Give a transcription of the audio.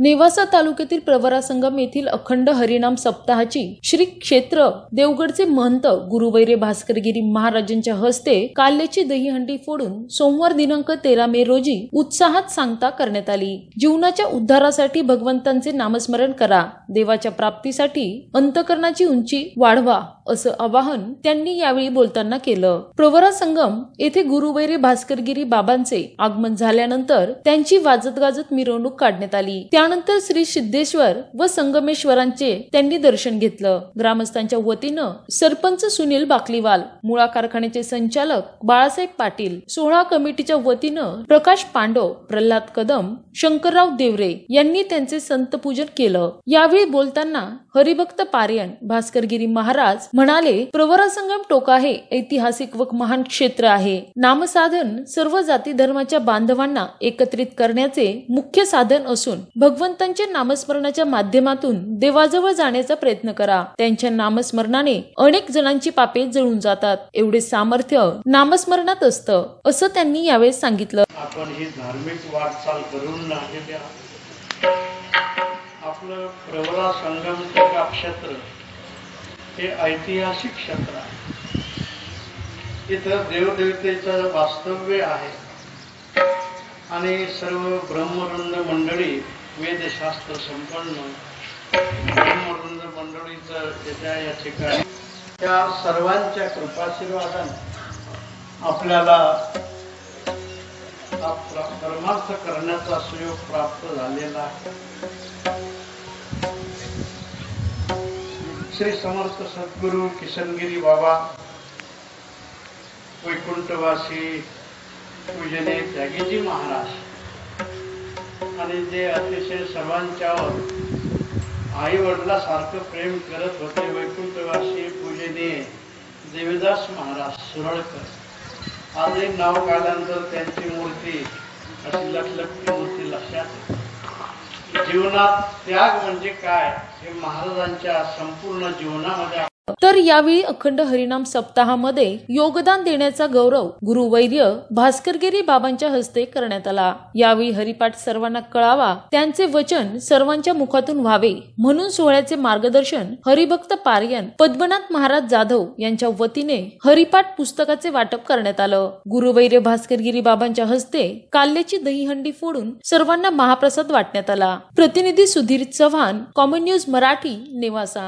नेवासा तालुक्यातील प्रवरा संगम येथील अखंड हरिनाम सप्ताहाची श्री क्षेत्र देवगडचे महंत गुरुवैरे भास्करगिरी महाराजांच्या हस्ते काल्याची दहीहंडी फोडून सोमवार दिनांक तेरा मे रोजी उत्साहात सांगता करण्यात आली. जीवनाच्या उद्धारासाठी भगवंतांचे नामस्मरण करा. देवाच्या प्राप्तीसाठी अंतकरणाची उंची वाढवा असं आवाहन त्यांनी यावेळी बोलताना केलं. प्रवरा संगम येथे गुरुवैरे भास्करगिरी बाबांचे आगमन झाल्यानंतर त्यांची वाजत गाजत मिरवणूक काढण्यात आली. त्या त्यानंतर श्री सिद्धेश्वर व संगमेश्वरांचे त्यांनी दर्शन घेतलं. ग्रामस्थांच्या वतीनं सरपंच सुनील बाकलीवाल मुळा कारखान्याचे संचालक बाळासाहेब पाटील सोहळा कमिटीच्या वतीनं प्रकाश पांडव प्रल्हाद कदम शंकरराव देवरे यांनी त्यांचे संत पूजन केलं. यावेळी बोलताना हरिभक्त पारायण भास्करगिरी महाराज म्हणाले प्रवरा संगम टोका हे ऐतिहासिक व महान क्षेत्र आहे. नामसाधन सर्व जाती धर्माच्या बांधवांना एकत्रित करण्याचे मुख्य साधन असून भगवंतांच्या नामस्मरणाच्या माध्यमातून देवाजवळ जाण्याचा प्रयत्न करा. त्यांच्या नामस्मरणाने अनेक जणांची पापे जळून जातात. एवढे सामर्थ्य नामस्मरणात असतं असं त्यांनी यावेळी सांगितलं. आपण ही धार्मिक वाटचाल करून राहिलेले आहोत आपलं प्रवरा संगम क्षेत्र हे ऐतिहासिक क्षेत्र आहे. इथं देवदेवतेचं वास्तव्य आहे. आणि सर्व ब्रह्मवृंद मंडळी वेदशास्त्र संपन्न ब्रह्मवृंद मंडळीचं येत्या या ठिकाणी त्या सर्वांच्या कृपाशीर्वादाने आपल्याला परमार्थ करण्याचा सुयोग प्राप्त झालेला आहे. श्री समर्थ सद्गुरू किशनगिरी बाबा वैकुंठवासी पूजने त्यागीजी महाराज आणि ते अतिशय सर्वांच्यावर आई वडिलासारखं प्रेम करत होते वैकुंठवासी पूजने देवीदास महाराज सुरळकर आजही नाव काढल्यानंतर त्यांची मूर्ती अशी लखलखती मूर्ती लक्षात येते. जीवनात त्याग म्हणजे काय हे महाराजांच्या संपूर्ण जीवनामध्ये तर यावेळी अखंड हरिनाम सप्ताहामध्ये योगदान देण्याचा गौरव गुरुवैर्य भास्करगिरी बाबांच्या हस्ते करण्यात आला. यावेळी हरिपाठ सर्वांना कळावा त्यांचे वचन सर्वांच्या मुखातून व्हावे म्हणून सोहळ्याचे मार्गदर्शन हरिभक्त पार्यन पद्मनाथ महाराज जाधव यांच्या वतीने हरिपाठ पुस्तकाचे वाटप करण्यात आलं. गुरुवैर्य भास्करगिरी बाबांच्या हस्ते काल्याची दहीहंडी फोडून सर्वांना महाप्रसाद वाटण्यात आला. प्रतिनिधी सुधीर चव्हाण कॉमन न्यूज मराठी नेवासा.